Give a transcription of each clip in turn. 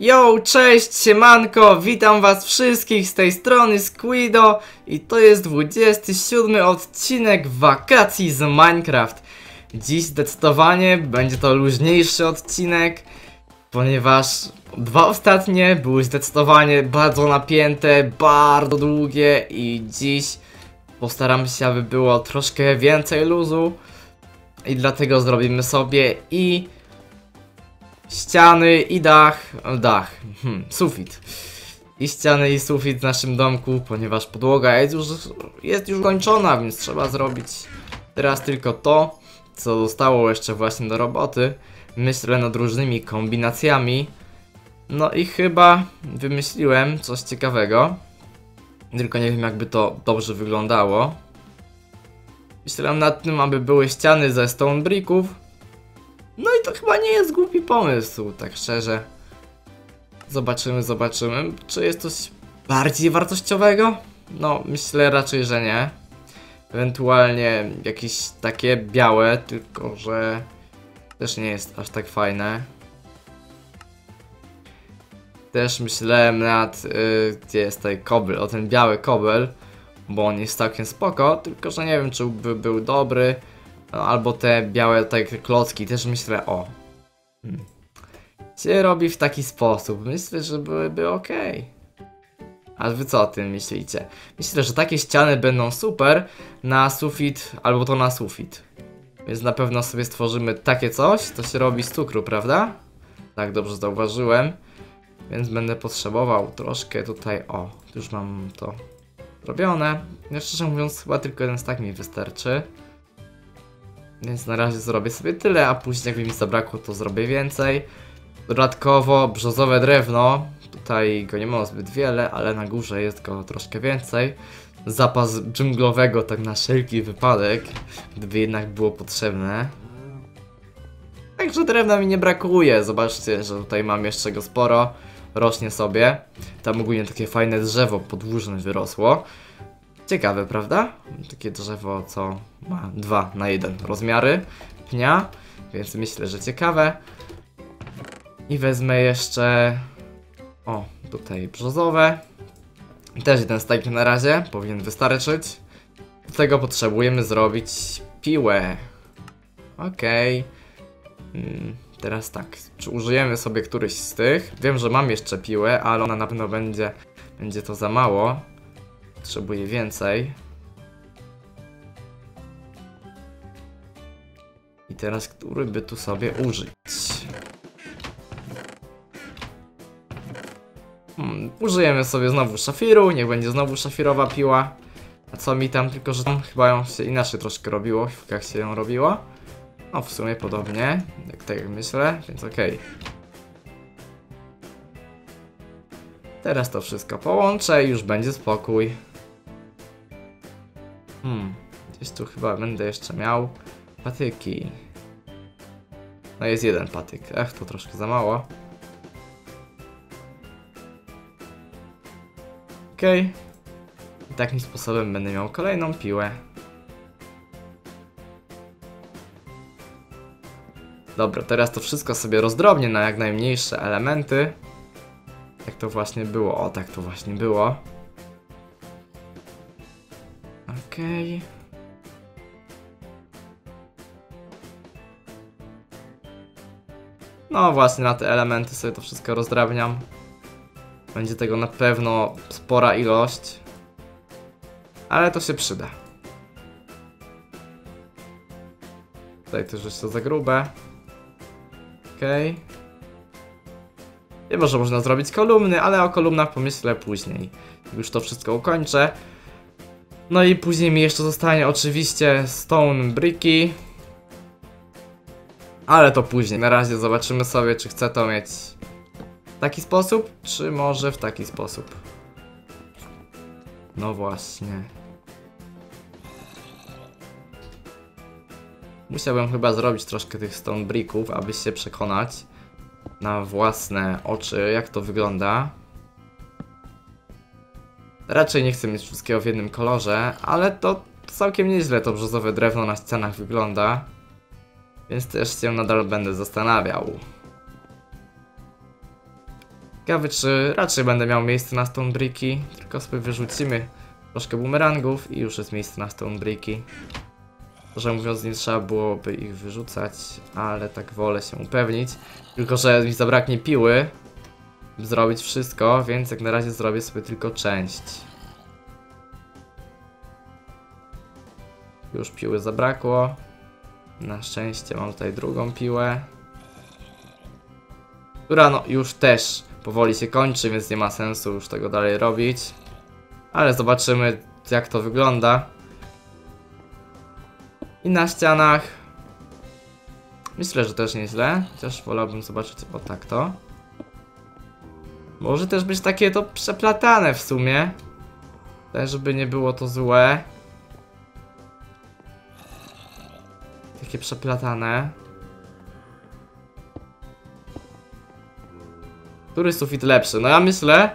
Yo, cześć, siemanko, witam was wszystkich z tej strony Squido i to jest 27 odcinek wakacji z Minecraft. Dziś zdecydowanie będzie to luźniejszy odcinek, ponieważ dwa ostatnie były zdecydowanie bardzo napięte, bardzo długie i dziś postaram się, aby było troszkę więcej luzu i dlatego zrobimy sobie i ściany i dach, dach, hmm, sufit. I ściany i sufit w naszym domku, ponieważ podłoga jest już, jest już kończona, więc trzeba zrobić teraz tylko to, co zostało jeszcze właśnie do roboty. Myślę nad różnymi kombinacjami. No i chyba wymyśliłem coś ciekawego. Tylko nie wiem jakby to dobrze wyglądało. Myślałem nad tym, aby były ściany ze stone bricków, to chyba nie jest głupi pomysł, tak szczerze. Zobaczymy, zobaczymy. Czy jest coś bardziej wartościowego? No, myślę raczej, że nie. Ewentualnie jakieś takie białe, tylko że też nie jest aż tak fajne. Też myślałem nad, yy, gdzie jest tutaj kobel, o ten biały kobel, bo on jest całkiem spoko, tylko że nie wiem, czy by był dobry. No, albo te białe takie klocki, też myślę, o. Hmm. Się robi w taki sposób. Myślę, że byłyby ok. A wy co o tym myślicie? Myślę, że takie ściany będą super na sufit, albo to na sufit. Więc na pewno sobie stworzymy takie coś, to się robi z cukru, prawda? Tak, dobrze zauważyłem. Więc będę potrzebował troszkę tutaj, o, już mam to robione. Ja szczerze mówiąc, chyba tylko jeden stack mi wystarczy. Więc na razie zrobię sobie tyle, a później jakby mi zabrakło, to zrobię więcej. Dodatkowo brzozowe drewno, tutaj go nie ma zbyt wiele, ale na górze jest go troszkę więcej. Zapas dżunglowego tak na wszelki wypadek, gdyby jednak było potrzebne. Także drewna mi nie brakuje, zobaczcie, że tutaj mam jeszcze go sporo, rośnie sobie. Tam ogólnie takie fajne drzewo podłużne wyrosło. Ciekawe, prawda? Takie drzewo, co ma 2 na 1 rozmiary pnia, więc myślę, że ciekawe. I wezmę jeszcze... O, tutaj brzozowe. Też jeden stack na razie, powinien wystarczyć. Do tego potrzebujemy zrobić piłę. Okej. Okay. Hmm, teraz tak, czy użyjemy sobie któryś z tych? Wiem, że mam jeszcze piłę, ale ona na pewno będzie, będzie to za mało. Potrzebuję więcej. I teraz, który by tu sobie użyć? Hmm, użyjemy sobie znowu szafiru, niech będzie znowu szafirowa piła. A co mi tam, tylko że tam chyba ją się inaczej troszkę robiło, jak się ją robiło. No w sumie podobnie, jak tak jak myślę, więc okej. Okay. Teraz to wszystko połączę i już będzie spokój. Hmm, gdzieś tu chyba będę jeszcze miał patyki. No jest jeden patyk. Ech, to troszkę za mało. Okej. Okay. I takim sposobem będę miał kolejną piłę. Dobra, teraz to wszystko sobie rozdrobnię na jak najmniejsze elementy. Jak to właśnie było. O, tak to właśnie było. Okej. Okay. No właśnie, na te elementy sobie to wszystko rozdrabniam. Będzie tego na pewno spora ilość. Ale to się przyda. Tutaj też jeszcze za grube. Okej. Okay. Wiem, że można zrobić kolumny, ale o kolumnach pomyślę później. Już to wszystko ukończę. No i później mi jeszcze zostanie oczywiście stone bricki. Ale to później. Na razie zobaczymy sobie, czy chcę to mieć w taki sposób, czy może w taki sposób. No właśnie. Musiałbym chyba zrobić troszkę tych stone bricków, aby się przekonać na własne oczy, jak to wygląda. Raczej nie chcę mieć wszystkiego w jednym kolorze, ale to całkiem nieźle to brzozowe drewno na ścianach wygląda. Więc też się nadal będę zastanawiał. Ciekawy, czy raczej będę miał miejsce na stone bricki, tylko sobie wyrzucimy troszkę bumerangów i już jest miejsce na stone bricki. Że mówiąc, nie trzeba byłoby ich wyrzucać, ale tak wolę się upewnić. Tylko, że mi zabraknie piły, zrobić wszystko, więc jak na razie zrobię sobie tylko część. Już piły zabrakło. Na szczęście mam tutaj drugą piłę. Która no już też powoli się kończy, więc nie ma sensu już tego dalej robić. Ale zobaczymy jak to wygląda. I na ścianach Myślę, że też nieźle, chociaż wolałbym zobaczyć o tak to. Może też być takie to przeplatane w sumie. Tak, żeby nie było to złe. Takie przeplatane. Który sufit lepszy? No ja myślę,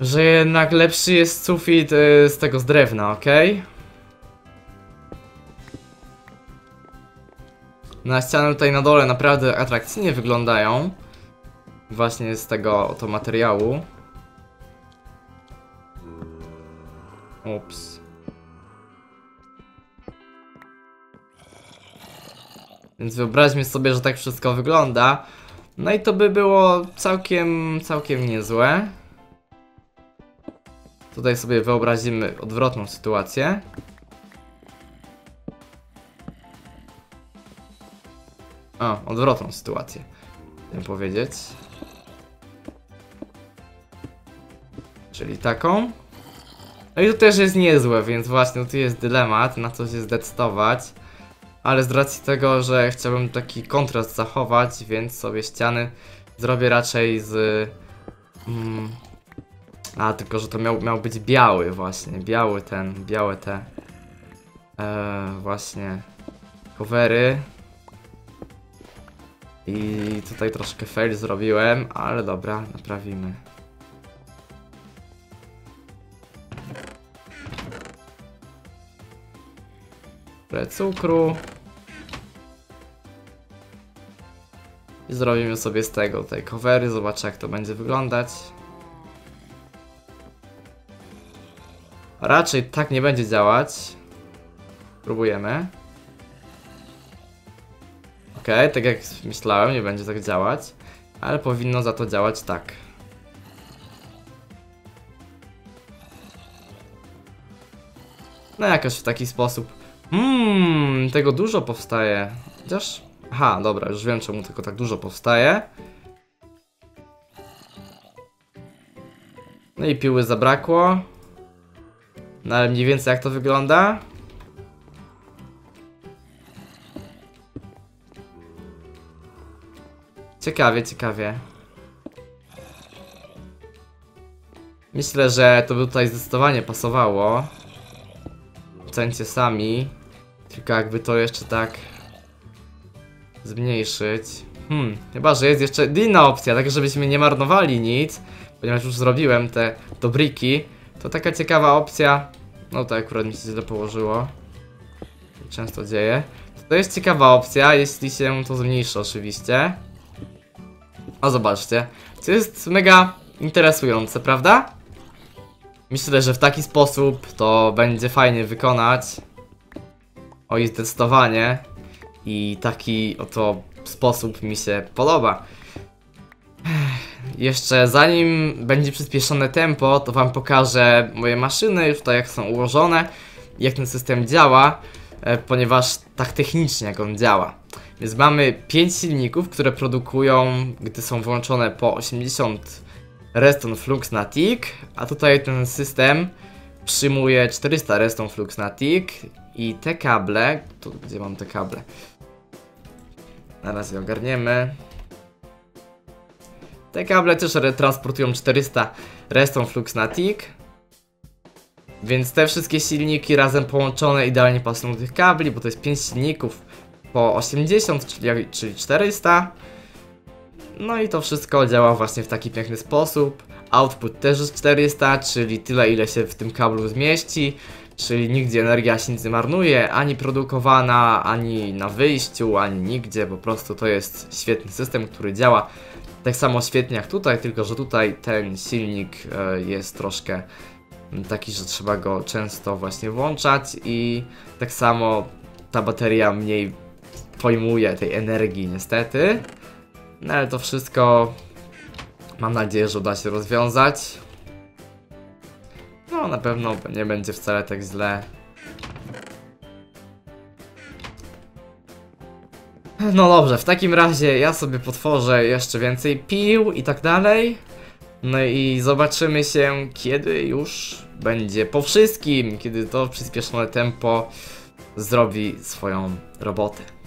że jednak lepszy jest sufit y, z tego z drewna, ok? Na ściany tutaj na dole naprawdę atrakcyjnie wyglądają. Właśnie z tego oto materiału. Ups. Więc wyobraźmy sobie, że tak wszystko wygląda. No i to by było całkiem, całkiem niezłe. Tutaj sobie wyobrazimy odwrotną sytuację. A, odwrotną sytuację. Chcę powiedzieć. Czyli taką. No i to też jest niezłe, więc właśnie tu jest dylemat, na co się zdecydować. Ale z racji tego, że chciałbym taki kontrast zachować, więc sobie ściany zrobię raczej z... Mm, a, tylko że to miał, miał być biały właśnie, biały ten, białe te... E, właśnie... Covery. I tutaj troszkę fail zrobiłem, ale dobra, naprawimy. Trochę cukru. I zrobimy sobie z tego tej covery, zobaczę jak to będzie wyglądać. Raczej tak nie będzie działać. Próbujemy. Ok, tak jak myślałem, nie będzie tak działać. Ale powinno za to działać tak. No jakoś w taki sposób. Mmm, tego dużo powstaje. Chociaż... Aha, dobra, już wiem czemu tylko tak dużo powstaje. No i piły zabrakło. No ale mniej więcej jak to wygląda? Ciekawie, ciekawie. Myślę, że to by tutaj zdecydowanie pasowało. Ocencie sami. Tylko jakby to jeszcze tak zmniejszyć. Hmm, chyba, że jest jeszcze inna opcja, tak żebyśmy nie marnowali nic, ponieważ już zrobiłem te dobriki. To taka ciekawa opcja. No to akurat mi się źle położyło. Często dzieje. To jest ciekawa opcja, jeśli się to zmniejszy oczywiście. O, zobaczcie. To jest mega interesujące, prawda? Myślę, że w taki sposób to będzie fajnie wykonać. Oj, zdecydowanie. I taki oto sposób mi się podoba. Jeszcze zanim będzie przyspieszone tempo, to wam pokażę moje maszyny, już tutaj jak są ułożone, jak ten system działa, e, ponieważ tak technicznie jak on działa. Więc mamy 5 silników, które produkują, gdy są włączone po 80 reston flux na tick, a tutaj ten system przyjmuje 400 reston flux na tick i te kable, tu gdzie mam te kable? Zaraz je ogarniemy. Te kable też transportują 400 reston flux na tick. Więc te wszystkie silniki razem połączone idealnie pasują do tych kabli, bo to jest 5 silników po 80, czyli, czyli 400. No i to wszystko działa właśnie w taki piękny sposób. Output też jest 400, czyli tyle ile się w tym kablu zmieści. Czyli nigdzie energia się nie marnuje, ani produkowana, ani na wyjściu, ani nigdzie. Po prostu to jest świetny system, który działa tak samo świetnie jak tutaj, tylko że tutaj ten silnik e, jest troszkę taki, że trzeba go często właśnie włączać i tak samo ta bateria mniej pojmuje tej energii niestety. No ale to wszystko mam nadzieję, że uda się rozwiązać. No na pewno nie będzie wcale tak źle. No dobrze, w takim razie ja sobie potworzę jeszcze więcej pił i tak dalej. No i zobaczymy się, kiedy już będzie po wszystkim, kiedy to przyspieszone tempo zrobi swoją robotę.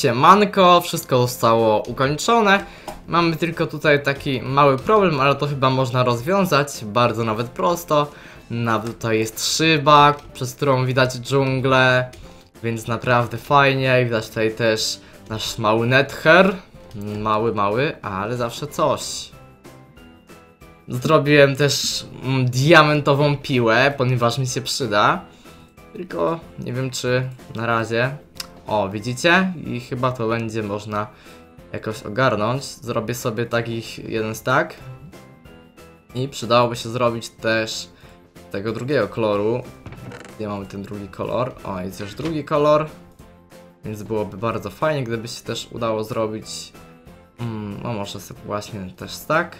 Siemanko, wszystko zostało ukończone. Mamy tylko tutaj taki mały problem, ale to chyba można rozwiązać bardzo nawet prosto. Nawet tutaj jest szyba, przez którą widać dżunglę, więc naprawdę fajnie. I widać tutaj też nasz mały nether. Mały, mały, ale zawsze coś. Zrobiłem też mm, diamentową piłę, ponieważ mi się przyda. Tylko nie wiem czy na razie. O, widzicie? I chyba to będzie można jakoś ogarnąć. Zrobię sobie takich jeden stack. I przydałoby się zrobić też tego drugiego koloru. Gdzie mamy ten drugi kolor? O, jest już drugi kolor. Więc byłoby bardzo fajnie, gdyby się też udało zrobić. Mm, no, może sobie właśnie też stack.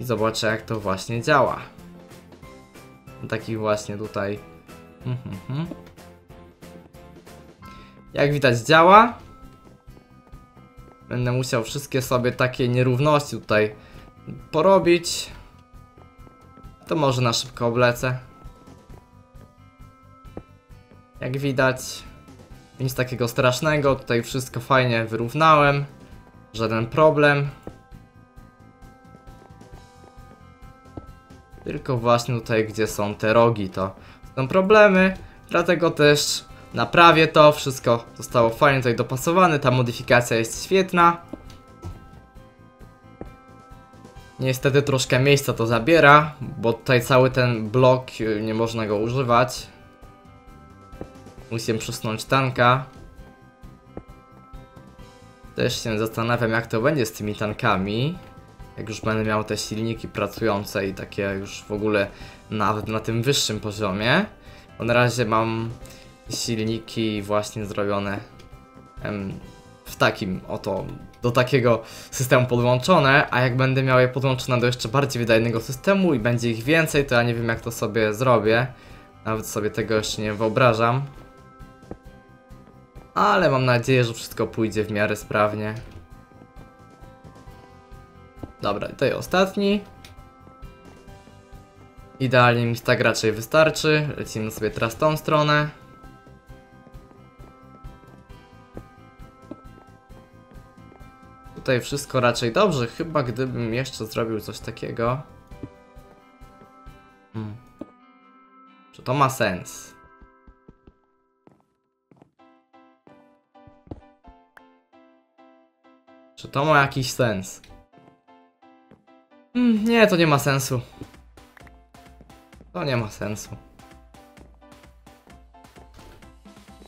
I zobaczę, jak to właśnie działa. Taki właśnie tutaj. Mhm, mhm. Jak widać działa. Będę musiał wszystkie sobie takie nierówności tutaj porobić. To może na szybko oblecę. Jak widać, nic takiego strasznego. Tutaj wszystko fajnie wyrównałem. Żaden problem. Tylko właśnie tutaj, gdzie są te rogi, to są problemy. Dlatego też naprawię to. Wszystko zostało fajnie tutaj dopasowane. Ta modyfikacja jest świetna. Niestety troszkę miejsca to zabiera, bo tutaj cały ten blok y, nie można go używać. Musimy przesunąć tanka. Też się zastanawiam jak to będzie z tymi tankami. Jak już będę miał te silniki pracujące i takie już w ogóle nawet na tym wyższym poziomie. Bo na razie mam silniki właśnie zrobione w takim oto, do takiego systemu podłączone, a jak będę miał je podłączone do jeszcze bardziej wydajnego systemu i będzie ich więcej, to ja nie wiem jak to sobie zrobię. Nawet sobie tego jeszcze nie wyobrażam. Ale mam nadzieję, że wszystko pójdzie w miarę sprawnie. Dobra, to jest ostatni. Idealnie mi tak raczej wystarczy. Lecimy sobie teraz tą stronę. Tutaj wszystko raczej dobrze, chyba gdybym jeszcze zrobił coś takiego. Hmm. Czy to ma sens? Czy to ma jakiś sens? Mm, nie, to nie ma sensu. To nie ma sensu.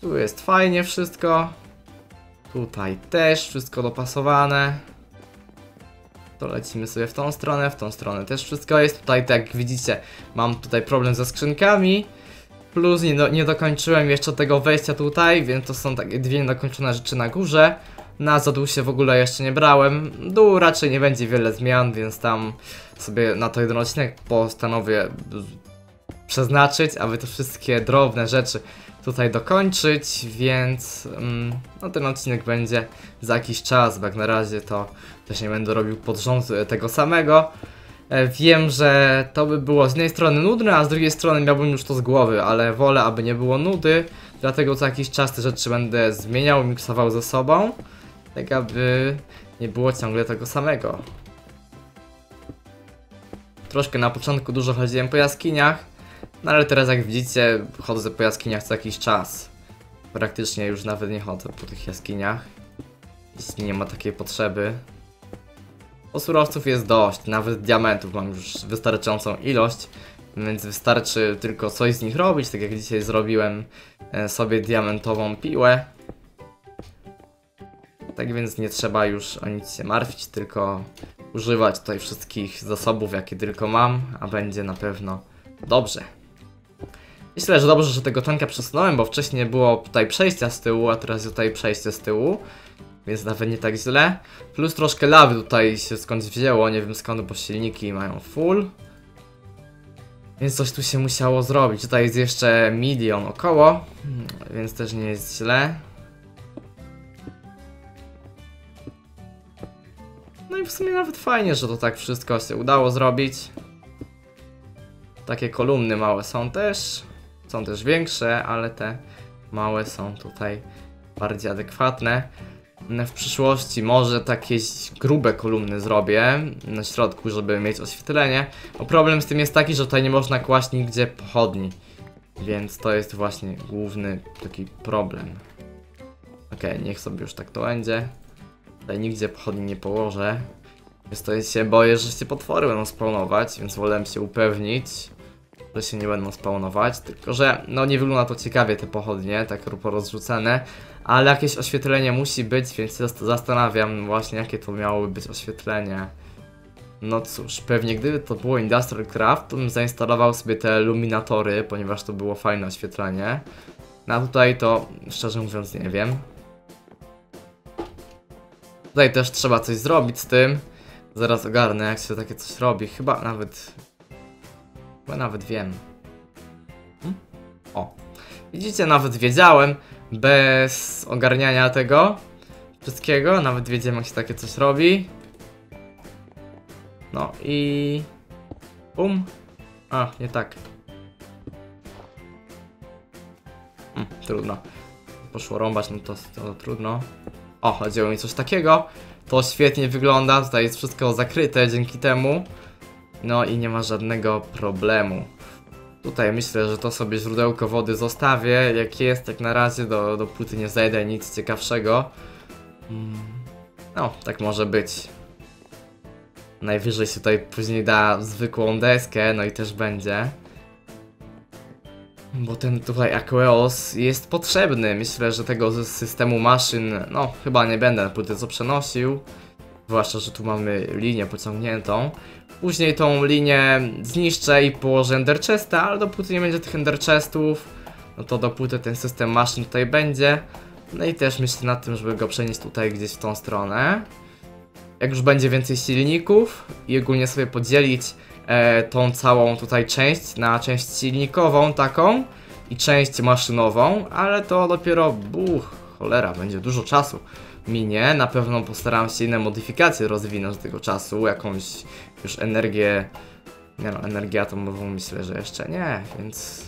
Tu jest fajnie wszystko. Tutaj też wszystko dopasowane. To lecimy sobie w tą stronę, w tą stronę też wszystko jest. Tutaj, tak jak widzicie, mam tutaj problem ze skrzynkami. Plus nie, do, nie dokończyłem jeszcze tego wejścia tutaj, więc to są takie dwie niedokończone rzeczy na górze. Na zadół się w ogóle jeszcze nie brałem. Dół raczej nie będzie wiele zmian, więc tam sobie na to jeden odcinek postanowię przeznaczyć, aby te wszystkie drobne rzeczy tutaj dokończyć, więc mm, no ten odcinek będzie za jakiś czas, bo jak na razie to też nie będę robił pod rząd tego samego. E, Wiem, że to by było z jednej strony nudne, a z drugiej strony miałbym już to z głowy, ale wolę, aby nie było nudy, dlatego co jakiś czas te rzeczy będę zmieniał, miksował ze sobą, tak aby nie było ciągle tego samego. Troszkę na początku dużo chodziłem po jaskiniach, no ale teraz jak widzicie, chodzę po jaskiniach co jakiś czas. Praktycznie już nawet nie chodzę po tych jaskiniach. Jeśli nie ma takiej potrzeby. Bo surowców jest dość, nawet diamentów mam już wystarczającą ilość. Więc wystarczy tylko coś z nich robić, tak jak dzisiaj zrobiłem e, sobie diamentową piłę. Tak więc nie trzeba już o nic się martwić, tylko używać tutaj wszystkich zasobów jakie tylko mam, a będzie na pewno dobrze. Myślę, że dobrze, że tego tanka przesunąłem, bo wcześniej było tutaj przejścia z tyłu, a teraz tutaj przejście z tyłu. Więc nawet nie tak źle. Plus troszkę lawy tutaj się skądś wzięło, nie wiem skąd, bo silniki mają full. Więc coś tu się musiało zrobić. Tutaj jest jeszcze milion około, hmm, więc też nie jest źle. No i w sumie nawet fajnie, że to tak wszystko się udało zrobić. Takie kolumny małe są też. Są też większe, ale te małe są tutaj bardziej adekwatne. W przyszłości może takie grube kolumny zrobię na środku, żeby mieć oświetlenie. Bo problem z tym jest taki, że tutaj nie można kłaść nigdzie pochodni. Więc to jest właśnie główny taki problem. Okej, niech sobie już tak to będzie. Tutaj nigdzie pochodni nie położę. Więc to jest się boję, że się potwory będą spawnować, więc wolę się upewnić, że się nie będą spawnować. Tylko, że no nie wygląda to ciekawie te pochodnie, tak porozrzucane. Ale jakieś oświetlenie musi być, więc się zast- zastanawiam właśnie jakie to miałoby być oświetlenie. No cóż, pewnie gdyby to było Industrial Craft, to bym zainstalował sobie te luminatory, ponieważ to było fajne oświetlenie. No a tutaj to, szczerze mówiąc, nie wiem. Tutaj też trzeba coś zrobić z tym. Zaraz ogarnę, jak się takie coś robi. Chyba nawet... Nawet wiem. Hmm? O. Widzicie, nawet wiedziałem, bez ogarniania tego wszystkiego, nawet wiedziałem, jak się takie coś robi. No i... Bum. A, nie tak. Hmm, trudno. Poszło rąbać, no to, to trudno. O, chodziło mi coś takiego. To świetnie wygląda, tutaj jest wszystko zakryte dzięki temu. No i nie ma żadnego problemu. Tutaj myślę, że to sobie źródełko wody zostawię. Jak jest, jak na razie do, do płyty nie zajdę nic ciekawszego. Mm, No, tak może być. Najwyżej się tutaj później da zwykłą deskę, no i też będzie. Bo ten tutaj Aqueos jest potrzebny. Myślę, że tego z systemu maszyn, no chyba nie będę na płytę co przenosił. Zwłaszcza, że tu mamy linię pociągniętą. Później tą linię zniszczę i położę ender chesta, ale dopóty nie będzie tych ender chestów, no to dopóty ten system maszyn tutaj będzie. No i też myślę nad tym, żeby go przenieść tutaj gdzieś w tą stronę. Jak już będzie więcej silników i ogólnie sobie podzielić e, tą całą tutaj część na część silnikową taką i część maszynową, ale to dopiero, buch, cholera, będzie dużo czasu minie. Na pewno postaram się inne modyfikacje rozwinąć do tego czasu, jakąś już energię, nie no, energię atomową myślę, że jeszcze nie, więc,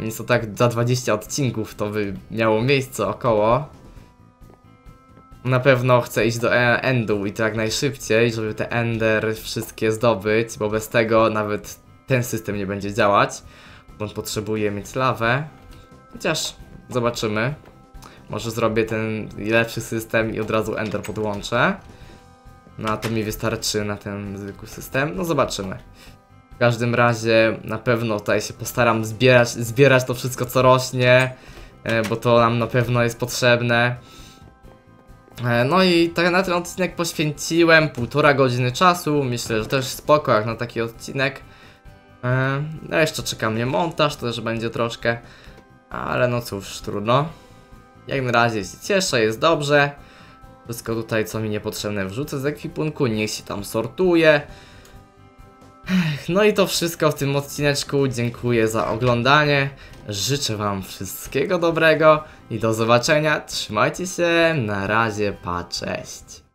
więc to tak za 20 odcinków to by miało miejsce około. Na pewno chcę iść do e- Endu i to jak najszybciej, żeby te Ender wszystkie zdobyć, bo bez tego nawet ten system nie będzie działać, on potrzebuje mieć lawę. Chociaż zobaczymy. Może zrobię ten lepszy system i od razu Ender podłączę. No a to mi wystarczy na ten zwykły system. No zobaczymy. W każdym razie na pewno tutaj się postaram zbierać, zbierać to wszystko co rośnie, e, bo to nam na pewno jest potrzebne. E, No i tak na ten odcinek poświęciłem półtora godziny czasu. Myślę, że też spoko jak na taki odcinek. E, No jeszcze czeka mnie montaż, to też będzie troszkę. Ale no cóż, trudno. Jak na razie się cieszę, jest dobrze. Wszystko tutaj, co mi niepotrzebne, wrzucę z ekwipunku, niech się tam sortuje. No i to wszystko w tym odcineczku. Dziękuję za oglądanie. Życzę Wam wszystkiego dobrego i do zobaczenia. Trzymajcie się. Na razie, pa, cześć.